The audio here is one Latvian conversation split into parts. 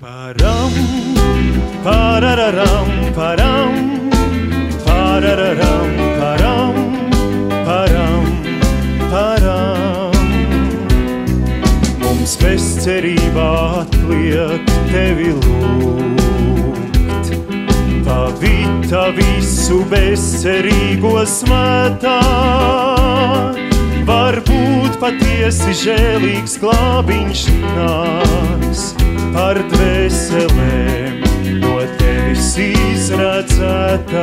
Param, parararam, param, parararam, param, param, param. Mums bezcerībā atliek tevi lūgt, tā vita visu bezcerīgo smetā. Varbūt patiesi žēlīgs glābiņš nāks par dvēselēm no tevis izredzētām.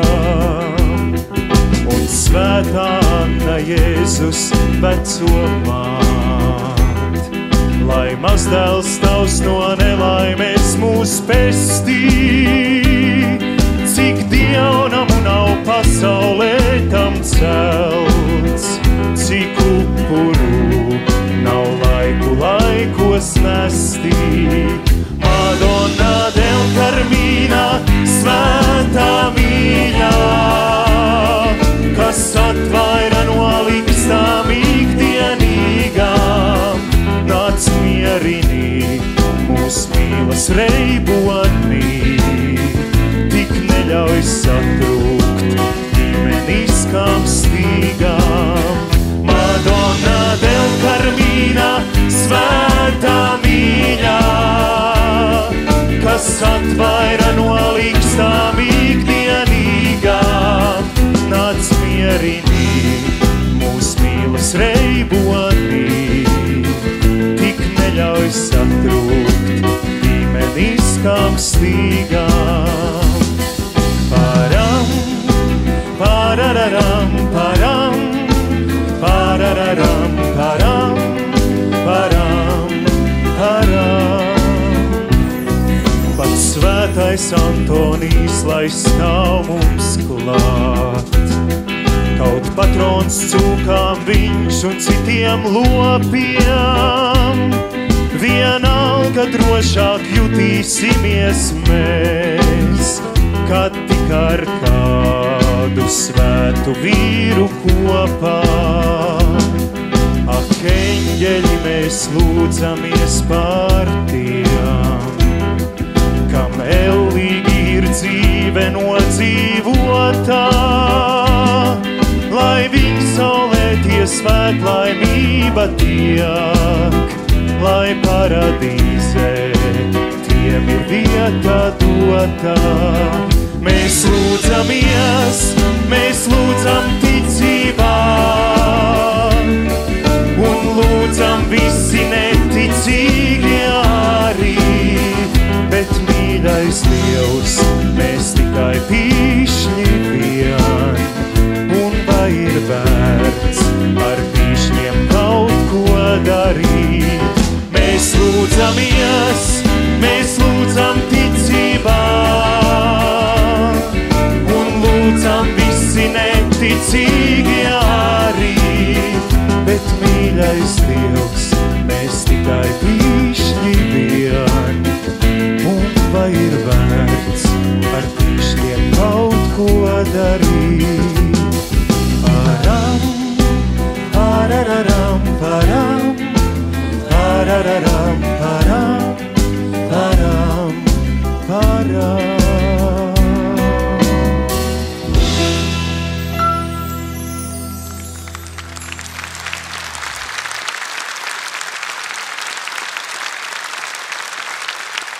Un svētā Anna Jēzus veco māt, lai mazdēls tavs no nelaimēs mūs pestī. Mīlas reibotnī, tik neļauj satrūkt ģimeniskām stīgām. Madonna del Carmina, svētā mīļā, kas atvaira ģimeniskām stīgām. Param, parararam, param, parararam, param, param, param. Pats svētais Antonijs, lai stāv mums klāt. Kaut patrons cūkām viņš un citiem lopiem. Drošāk jutīsimies mēs, kad tik ar kādu svētu vīru kopā. Ak, eņģeļi, mēs lūdzamies par tiem, kam ellīgi ir dzīve nodzīvotā, lai viņi saulē tie svēt laimība tiek, lai paradīzē tiem ir vieta dotā. Mēs lūdzamies, mēs lūdzam mēs lūdzam ticībā, un lūdzam visi mēs para